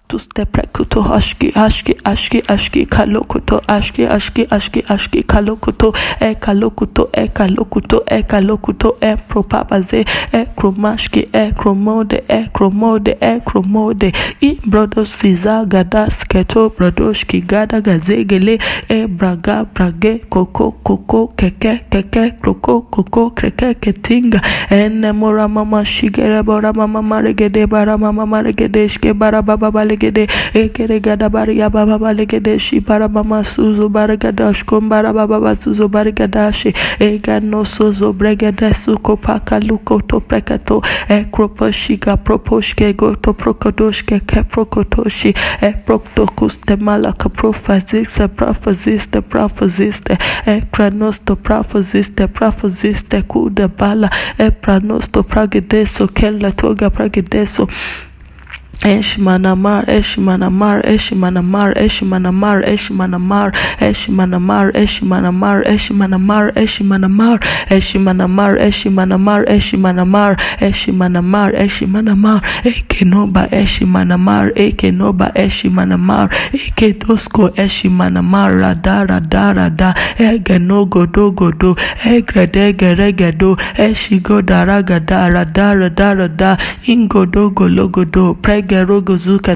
तुस्तेप्रेकु तो हश्की हश्की हश्की हश्की खालो कुतो हश्की हश्की हश्की हश्की खालो कुतो ए खालो कुतो ए खालो कुतो ए खालो कुतो ए प्रोपाबाजे ए क्रोमाश्की ए क्रोमोडे ए क्रोमोडे ए क्रोमोडे इ ब्रोडो सीजा गदा स्केटो ब्रोडोश्की गदा गजेगले ए ब्रागा, ब्रागे, कोको कोको, केके केके, क्रोको, कोको, क्रेके केटिंगा एन मोरा मामा शिगेरे बोरा मामा मारेगेदे बारा मामा मारेगेदेश के बारा बाबा बाले legede ekere gada bari ya baba balegede shi bara mama suzo bara gada shkom bara baba basuzo bara gada shi ega no sozo bregede suko paka luko to prekato e kropo shiga proposhke go to prokodoshke ke prokotoshi e proktokus temala ka profazista e profazista e profazis e pranos to profazis kranosto profazista profazista kuda bala e pranos to pragedeso kella toga pragedeso Eshmanamar, Eshmanamar, Eshmanamar, Eshmanamar, Eshmanamar, Eshmanamar, Eshmanamar, Eshmanamar, Eshmanamar, Eshmanamar, Eshmanamar, Eshmanamar, Eshmanamar, Eshmanamar, Ekenoba, Eshmanamar, Ekenoba, Eshmanamar, Eketosko, Eshmanamar, Rada, Rada, Rada, Egenogo, Dogodo, Egredegeregedo, Eshigoda, Ragada, Rada, Rada, Rada, Ingodogo, Logodo, Preg gerogozuka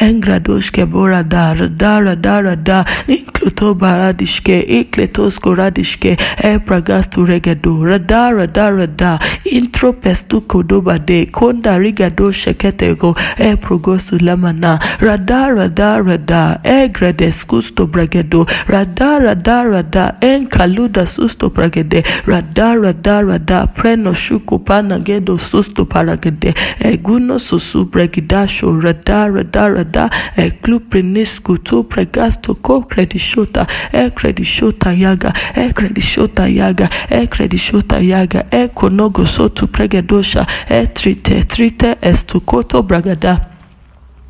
engradoshke borada rada rada rada inkluto baradishke ikletos koradishke epragastu regedo rada rada rada intro pestu kodobade konda rigado sheketego eprogosu lamana rada rada rada egredes kusto bregedo rada rada rada enkaluda susto bragede rada rada rada preno shuko panagedo susto paragede eguno susu bregida dasho rada rada rada e cluprinisco to pregasto co credishota e credishota yaga e credishota yaga e credishota yaga e konogo sotu pregedosha e trite estukoto bragada.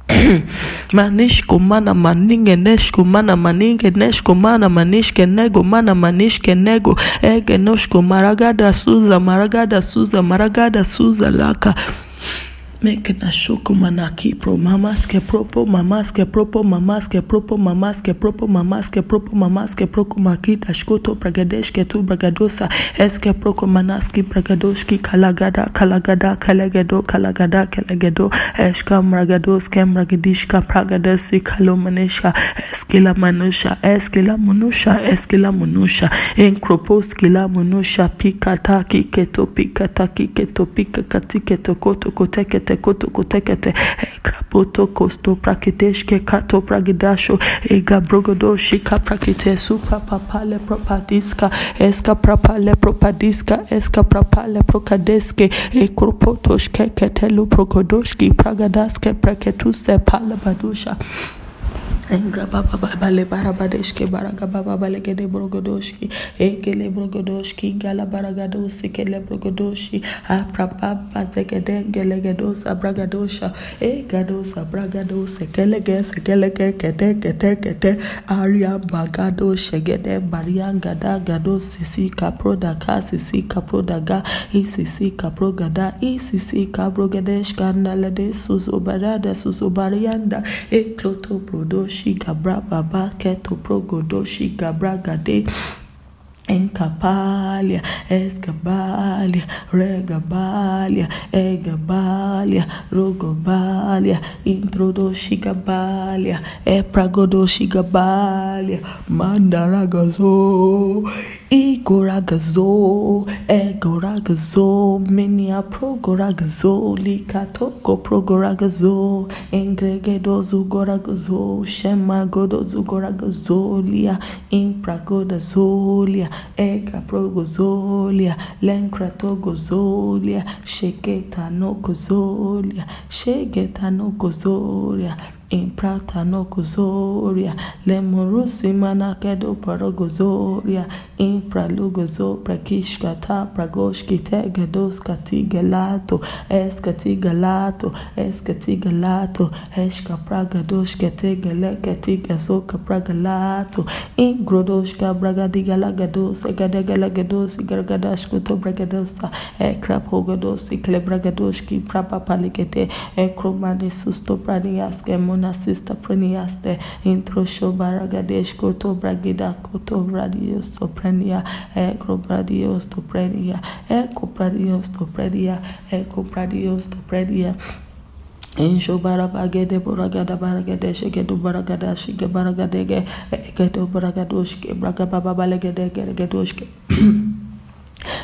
Manishko mana maninge neshko mana maninge neshko mana manishke nego mana manishke nego ege noshko maragada suza maragada suza maragada suza laka Make nashuku manaki pro mamas ke propo mamas ke propo mamas ke propo mamas ke propo mamas ke propo mamas mamaske proko makita shkoto bragadesh ke tu bragadosa eske proko manaski bragadosh ki kalagada kalagada kalagedo kalagada kalagado eshka mragados ke mragadish ka pragadesh kalo manesha eskila manusha eskila munusha eskila munusha enkropos kila munusha pikata kiketo pikata kiketo pikakati keto koto koteke koto kotekete krapoto kosto prakiteshke kato pragidasho ega brogodo shika prakite supra papale propadiska eska prapale propadiska eska prapale prokadeske e kropotoshke ketelu progodoshki pragadaske preketuse pale Bale Barabadeske Baragababa Balegede Brogodoshki, Ekele Brogodoshki, Gala Baragadosi, Kele Brogodoshi, Aprapapa Zegede, Gelegados, Abragadosha, Egados, Abragados, Ekeleges, Ekeleke, Kete, Kete, Kete, Aria Bagado, Shegede, Bariangada, Gado, Sisi, Caproda, Sisi, Caprodaga, Isisi, Caprogada, Isisi, Cabrogadesh, Gandalade, Susubada, Susubarianda, Ekloto Brodosh. Shiga Bra Baba Keto Pro Godo Shiga Bra Gade Encabalha, escabalha, regabalha, egabalha, rogobalha, introdoxigabalha, epragodoxigabalha, mandaragazô, igoragazô, egoragazô, meniaprogoragazô, licatogoprogoragazô, engregedozugoragazô, chemagodozugoragazôlia, impragodazôlia, ekaprogozolia shegeta sheketanogozolia shegetanogozolia imprata no gozoria. Lemurusi manakedo paragozoria impralugozo prakishkata pragoshkite gadoskati galato eskati galato eskati galato eshka pragadoshkete gelekati gazoka pragalato ingrodoshka bragadigalagados egadegalagados igargadashkuto bragadosa ekrapogados iklebragadoshki prapapalikete ekromanesusto praniaskemon mona sista praniaste introsho baragadesh koto bragida koto bradios to prenia ekro bradios to prenia eko bradios to prenia eko bradios to prenia Insho barabagede boragada baragade shegedu baragada shige baragadege egedo baragadoshke braga baba balegede geregedoshke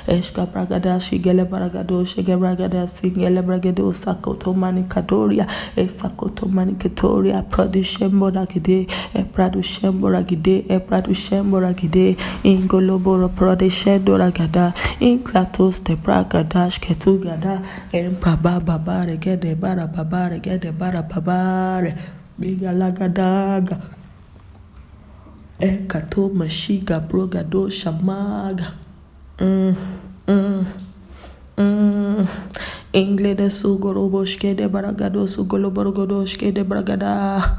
eshka bragada shigele bragado shige bragada singele bragado sakoto manikadoria esakoto manikatoria pradushembo ragide epradushembo ragide epradushembo ragide ingoloboro pradeshendo ragada inklatos te bragadash ketugada empaba babare gede bara babare gede bara babare bigalagadaga ekato mashiga brogado shamaga mm, mm, mm. Ingle de sugoroboshke de baragado sugoloborogodoshke de bragada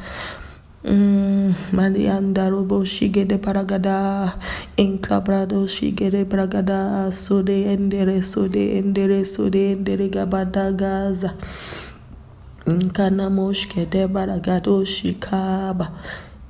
Marianda robo shige de paragada, inclabrado shige de bragada, sode endere, sode endere, sode endere gabada gaza. Nkana moshke de baragado shikaba.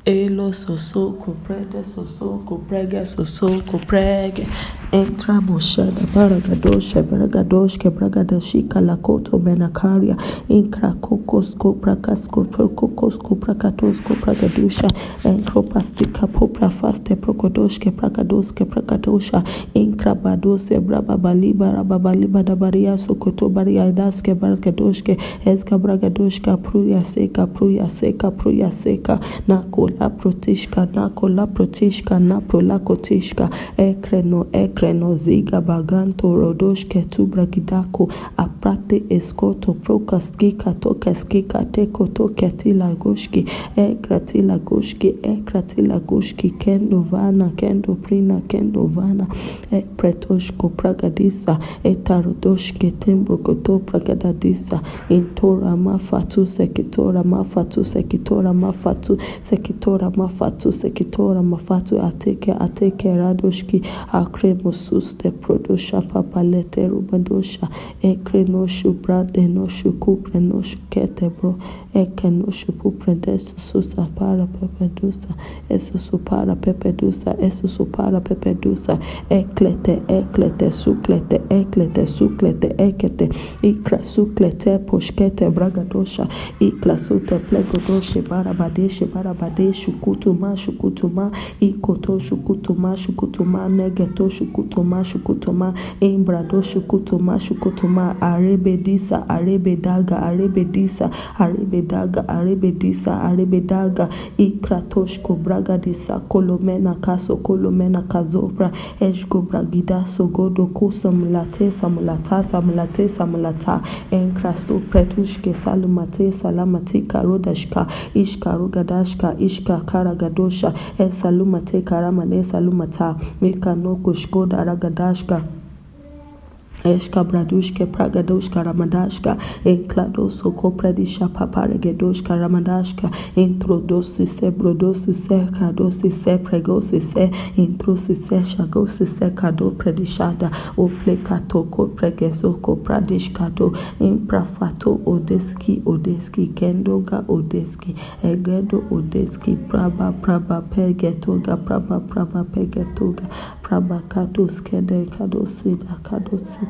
Elo sosoko prege sosoko prege sosoko prege entra moshada baragadosha baragadoshke bragadashika lakoto menakaria inkra kokos koprakas kokos koprakatos kopragadusha enkropastika popra faste prokodoshke prakadoske prakadosha inkra badose brababali barababali badabaria sokoto baria daske baragadoshke eska bragadoshka pruya seka pruya seka pruya seka nakol la protishka nako la protishka Napola kotishka ekreno ekreno krenoziga baganto rodoške tu bragidako aprate eskoto prokaski katokaski kateko toketila goški e kratila goški e kratila goški kendo vana kendo prina kendo vana e pretoško pragadisa e tarodoške tembrokoto pragadadisa intora mafatu sekitora mafatu sekitora mafatu sekitora mafatu sekitora mafatu ateke ateke radoški akrem te prodosha papalete rubadosha ekrenoshu bradenoshu kuprenoshu ketebro Ekenușu puprende esususa para pepedusa esusu para pepedusa esusu para pepedusa eclete eclete suclete eclete suclete eclete icra suclete poșchete bragadoșa icla sute plegodoșe barabadeșe barabadeșu cutuma șucutuma icotoș șucutuma șucutuma negeto șucutuma șucutuma arebe șucutuma arebe daga, arebe arebedisa arebe arebedaga arebedisa arebedaga ikratoshko bragadisa kolomena kaso kolomena kazopra eshko bragida sogodo kusamulate samulata samulate samulata enkrasto pretushke salumate salamate karodashka ishkarogadashka ishka karagadosha esalumate karamane salumata mekanoko shkoda ragadashka Eshka bradushke pragadoshka ramadashka. Enkladoso kopradisha paparegedoshka ramadashka. Introdosi se brodosi se kadosi se pregosi se. Introsi se shagosi se kado predishada. Oplekato ko pregeso ko pradishkado imprafato odeski odeski. Kendoga odeski. Egedo odeski. Praba praba pegetoga. Praba praba pegetoga. Praba kados kede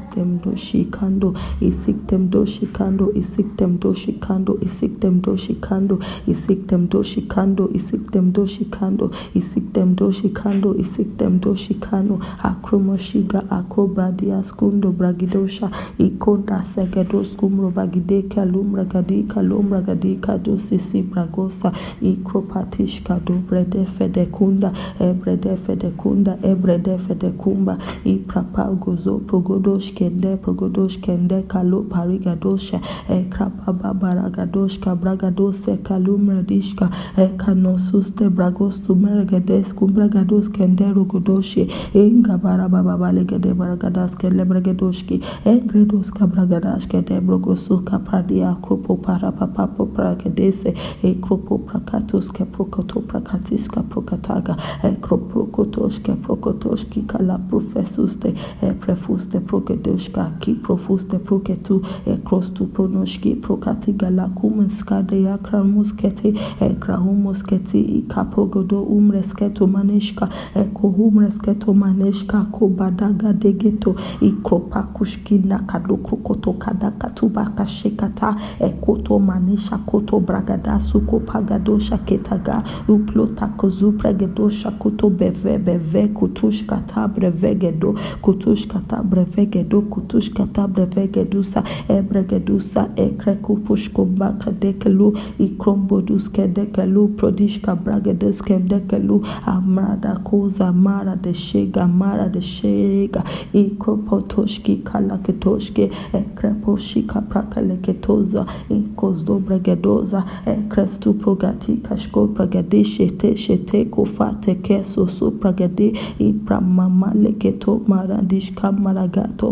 siktem do shikando isiktem do shikando isiktem do shikando isiktem do shikando isiktem do shikando isiktem do shikando isiktem do shikando isiktem do shikano akromoshiga akrobadia skundo bragidosha ikonda segedo skumro bagide kalum ragadi kalum ragadi kado sisi bragosa ikropatishka do brede fedekunda ebrede fedekunda ebrede fedekumba iprapagozo progodosh kende pogodosh kende kalu pari gadosh e krapa baba ragadosh ka braga dosh kalu mradish ka parigadosha ekrababa baragadoshka bragadose kalumradishka gades kum braga kumbragados kende rogodosh e inga bara baba bale gade balegede baragadas kende braga dosh ki e gredos ka braga kabragadas kende brogosu kapradia akropo para papa poprakadese ekropo prakatos keprokoto prakatiska prokataga ekroprokotoshke prokotoshki kala profesuste prefuste proket progedoshka ki profuste proketu ekros tu pronoshki prokati galakum skade yakra muskete ekrahum musketi ikaprogodo umresketo maneshka ekohum resketo maneshka kobadaga degeto ikropakushki nakadokrokoto kadakatubaka shekata ekoto manesha koto bragada suko pagadosha ketaga uplotakozu pregedosha koto beve beve kutushkata brevegedo kutushkata brevegedo kutushkata brevegedusa ebregedusa ekrekupushko bakadekelu ikromboduske dekelu prodishka bragedeske dekelu prodish amrada koza mara de shega mara de shega ikropotoshki kalaketoshke ekreposhika prakaleketoza inkozdo bregedoza ekrestu progati kashko pragade shete shete kofate keso so pragade ipramama leketo maradishka maragato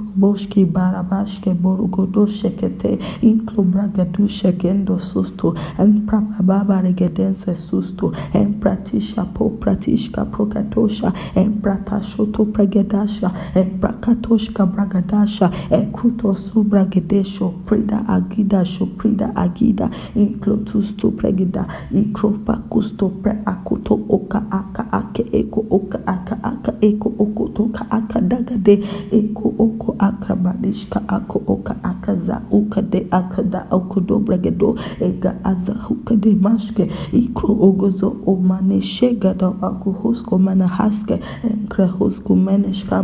improboshki barabashke borogodoshe kete inklo bragadushe kendo susto emprababa regedense susto empratisha po pratishka prokatosha empratashoto pragedasha emprakatoshka bragadasha ekruto subragedesho prida agida sho prida agida inklotusto pregida ikropakusto pre akuto oka aka ake eko oka aka aka eko oko toka aka dagade eko oko aka badishka ako oka aka za uka de aka da oko do bregedo ega aza huka de mashke. Ikro ogozo omane shegada ako husko mana haske. Enkre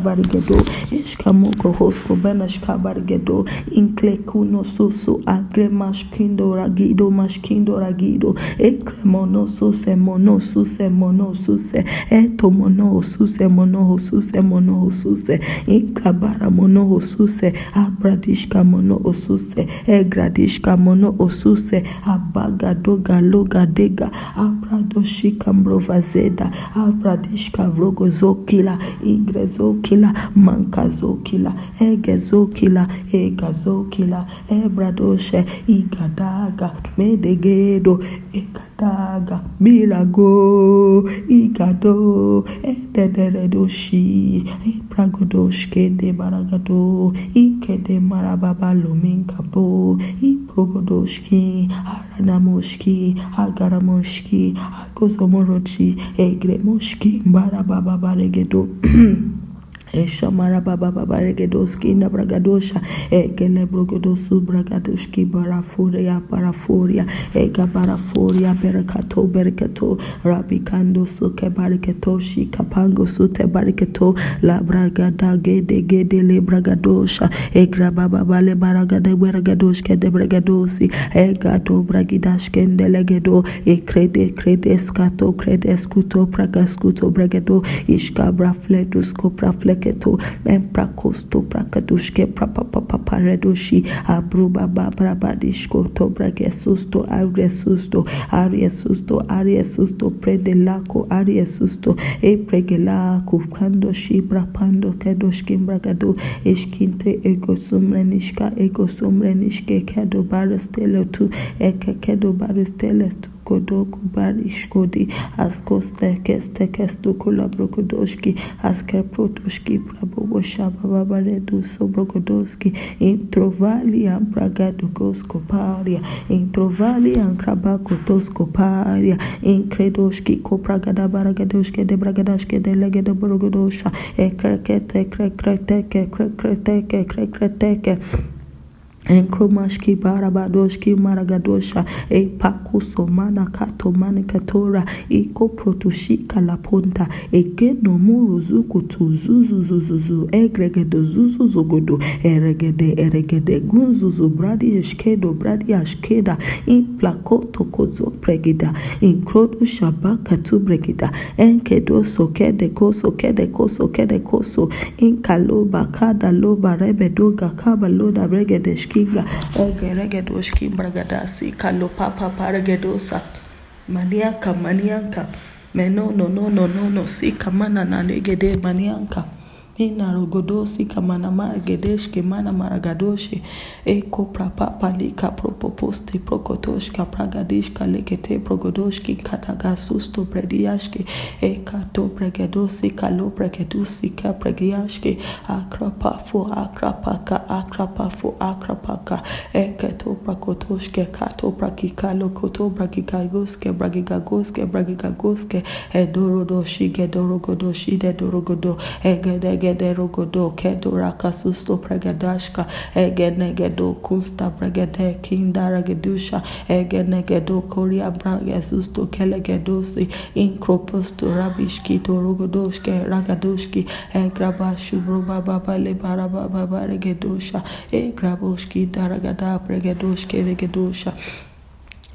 barigedo eshka moko husko meneshka barigedo inkle kuno susu agre mashkindo ragido mashkindo ragido. Ekre mono suse mono suse mono suse. Eto mono suse mono suse mono suse. Inkabara mono suse abradishka mono suse egradishka mono osuse abagadoga loga dega abradoshika mbrovazeda abradishka vrogozokila igrezokila mankazokila egezokila egazokila ebradoshe igadaga medegedo egadaga milago igado edederedoshi ibragodoshke de baragado ikede marababa lominkabo iprogodoshki haranamoshki agaramoshki agozomorochi egremoshki barababa baregedo Eshamara baba baba regedoski na bragadosha egele brogodosu bragadoshki barafuria barafuria ega barafuria berakato berakato rabikando suke barakatoshi kapango sute barakato la bragada gede gede le bragadosha egra baba bale baragade bragadoshke de bragadosi ega do bragidashke ndelegedo e crede crede skato crede skuto pragaskuto bragado ishka brafledusko prafle keto emprakosto prakadushke prapapaparedoshi abrubaba brabadishko to bragesusto agresusto ariesusto ariesusto predelako ariesusto e pregelako kandoshi brapando kedoshkin bragado eshkinte egosumrenishka egosumrenishke kedo barestele tu eke kedo barestele tu kodo kubar ishkodi askos tekes tekes do kolabrokodoski asker protoski praboboshaba babare do sobrokodoski introvalia bragado koskoparia introvalia krabakotoskoparia incredoski copragada baragadoski de bragadaski de legede borogodosha ekrekete ekrekreteke ekrekreteke ekrekreteke Enkromashki barabadoshki maragadosha e pakuso mana kato manikatora iko protushika la ponta e geno muru zuku tu zuzu zuzu egregedo zuzu zogodo eregede eregede gunzuzu bradi eshkedo bradi ashkeda in plakoto kozo pregida in krodu shabaka tu bregida enkedo sokede koso kede koso kede koso in kaloba kada loba rebedoga kaba loda bregedeshki kinga ogeregedosh kimbragadasi kalopapa paragedosa manianka manianka menono no no no no si kamana na negede manianka ina rogodosi kamana margedesh kemana maragadoshe eko prapapalika propoposti prokotoshka pragadishka lekete progodoshki katagasusto prediashke ekato pregedosi kalo pregedusi ka pregiashke akrapafo akrapaka akrapafo akrapaka eketo prakotoshke kato prakikalo koto bragigagoske bragigagoske bragigagoske edorodoshi gedorogodoshi dedorogodo egedege egede rogodo kedora kasusto pregadashka egenegedo kusta pregede kinda regedusha egenegedo koria bragesusto kelegedosi inkroposto rabishki torogodoshke ragadoshki egrabashu brobaba le barababa regedosha egraboshki daragada pregedoshke regedosha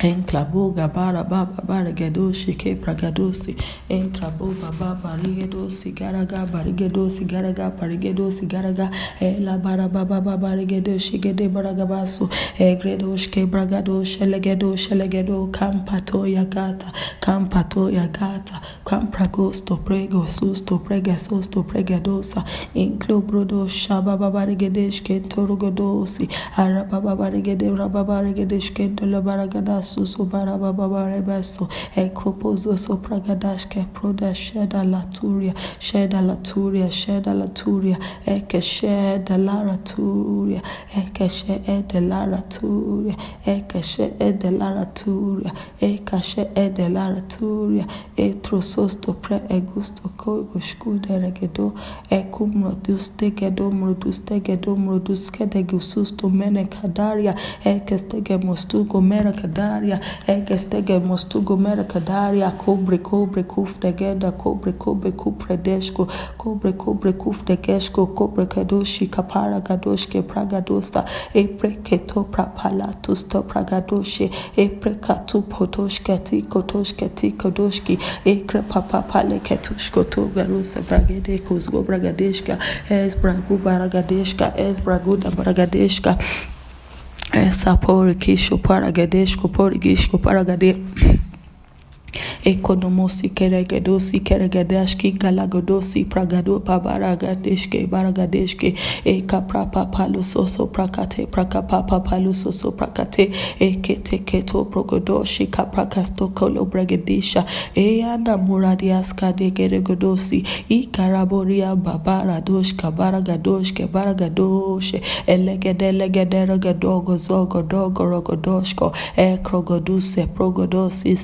Enclaboga bara baba bara gedoshi ke pragadosi entraboba baba rigedosi garaga barigedosi garaga parigedosi garaga ela bara baba baba rigedoshi gede baragabaso egredosh ke bragadosh elegedosh elegedo kampato yagata kampato yagata kampragosto prego susto prega susto pregadosa inclobrodo shaba baba rigedesh ke torogodosi araba baba rigede rababa rigedesh ke dolabaragadasi suso baraba baba rebeso ekropozo sopragadash ke proda sheda laturia sheda laturia sheda laturia eke sheda laraturia eke sheda laraturia eke sheda laraturia eke sheda laraturia etrososto pre egusto kogo shkude regedo ekumroduste gedo mroduste gedo mroduske de gususto mene kadaria. Ekestege mostugo mera kadaria kadaria egestege mostugo mera kadaria kobre kobre kufte geda kobre kobre kupredeshko kobre kobre kufte keshko kobre kadoshi kapara gadoshke pragadosta epreketo prapalatus to pragadoshe eprekatu potoshke ti kotoshke ti kodoshki ekre papa pale ketushko to garusa bragede kuzgo bragadeshka es bragu baragadeshka es braguda bragadeshka sapori kisho paragadeshko porigishko paragade ekonomosi keregedosi keregedeshki galagodosi pragado pabaragadeshke baragadeshke eka prapa palusoso prakate prakapapa palusoso prakate ekete keto progodoshi kaprakasto kolo bragedisha eyana muradiaska de geregodosi ikaraboria babaradoshka baragadoshke baragadoshe elegede legede rogodogo zogo dogo rogodoshko ekrogoduse progodosi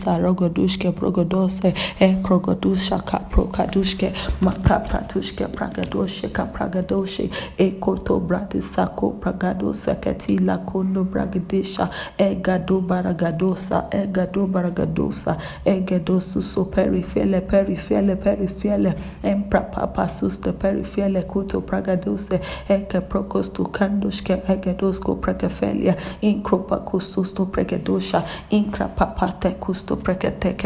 sarogodushke progodose ekrogodusha kaprokadushke makapratushke pragadoshe kapragadoshe ekoto bradisako pragadose ketila kondo bragadisha egado baragadosa egado baragadosa egedosu so perifele perifele perifele emprapapa suste perifele kuto pragadose eke prokostu kandushke egedosko prekefelia inkropakususto pregedosha inkrapapate kusto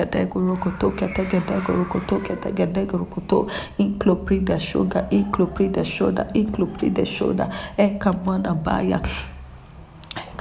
preketeke degorokoto ketegedegorokoto ketegedegorokoto incloprida sugar incloprida shoda incloprida shoda ekamana baya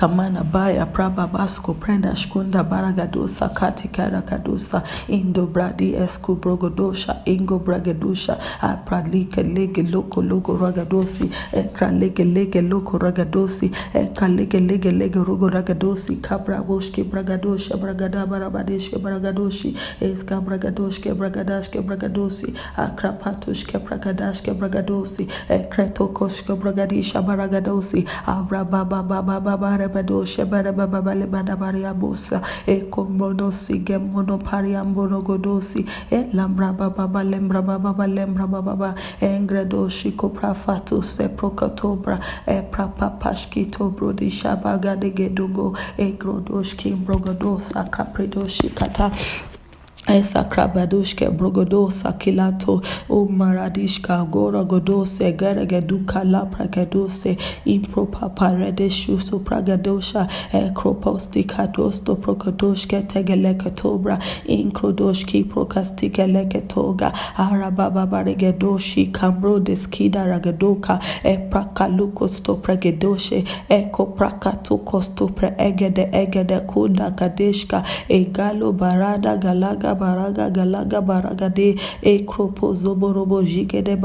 kamana baya praba basko prenda shkunda baragadosa katika rakadosa indo bradi esku brogodosha ingo bragadosha apradlike lege loko logo ragadosi ekra lege lege loko ragadosi eka lege lege lege rogo ragadosi kabra boshke bragadosha bragada barabadeshke bragadoshi eska bragadoshke bragadashke bragadosi akrapatoshke bragadashke bragadosi ekreto koshke bragadisha baragadosi abra baba baba baba berebedo shebere babale badabaria bosa e kombono sige mono pariambono godosi. E lambra baba lembra baba lembra baba engredo shiko prafato se prokatobra e prapapashkito brodi shabaga de gedugo e grodoshki brogodosa kapridoshikata Esa krabadushke brogodosa kilato o maradishka gora godose geregeduka lapra gedose impropa paredeshu supragadosha ekropostika dosto prokodoshke tegeleketobra inkrodoshki prokastikeleketoga arababa baregedoshi kambro deskida ragadoka e prakalukosto pregedoshe eko prakatukosto pre egede egede kuda kadeshka e galo barada galaga baraga galaga jigede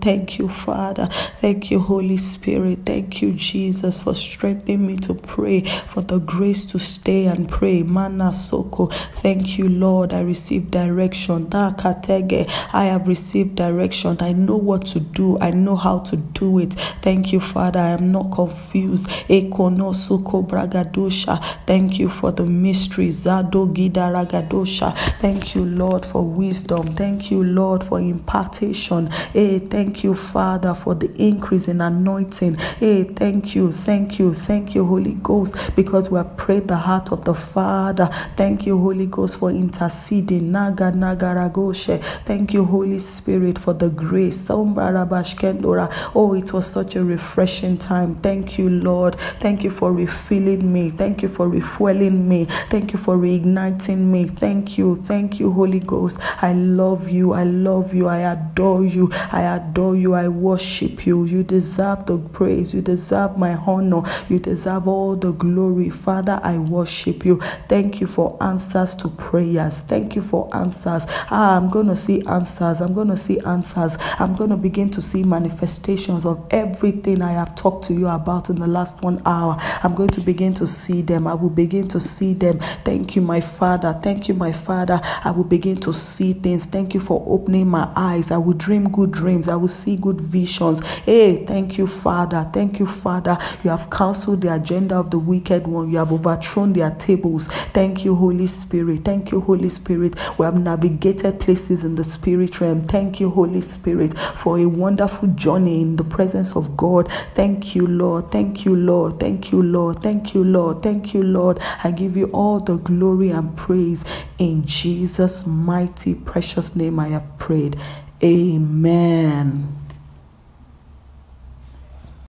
thank you father. Thank you holy spirit. Thank you jesus for strengthening me to pray for the grace to stay and pray. Mana soko. Thank you lord. I receive direction. I have received direction. I know what to do. I know how to do it. Thank you father. I am not confused. Ekono soko bragadosha thank you for the mysteries. Zado gidara Gadosha. Thank you, Lord, for wisdom. Thank you, Lord, for impartation. Hey, thank you, Father, for the increase in anointing. Hey, thank you, thank you, thank you, Holy Ghost, because we have prayed the heart of the Father. Thank you, Holy Ghost, for interceding. Naga Nagaragoshe. Thank you, Holy Spirit, for the grace. Oh, it was such a refreshing time. Thank you, Lord. Thank you for refilling me. Thank you for refueling me. Thank you for reigniting me. Thank you. Thank you, Holy Ghost. I love you. I love you. I adore you. I adore you. I worship you. You deserve the praise. You deserve my honor. You deserve all the glory. Father, I worship you. Thank you for answers to prayers. Thank you for answers. Ah, I'm going to see answers. I'm going to see answers. I'm going to begin to see manifestations of everything I have talked to you about in the last one hour. I'm going to begin to see them. I will begin to see them. Thank you, my Father. Thank you, my Father. I will begin to see things. Thank you for opening my eyes. I will dream good dreams. I will see good visions. Hey, thank you, Father. Thank you, Father. You have cancelled the agenda of the wicked one. You have overthrown their tables. Thank you, Holy Spirit. Thank you, Holy Spirit. We have navigated places in the spirit realm. Thank you, Holy Spirit, for a wonderful journey in the presence of God. Thank you, Lord. Thank you, Lord. Thank you, Lord. Thank you, Lord. Thank you, Lord. I give you all the glory and praise. In Jesus' mighty, precious name, I have prayed. Amen.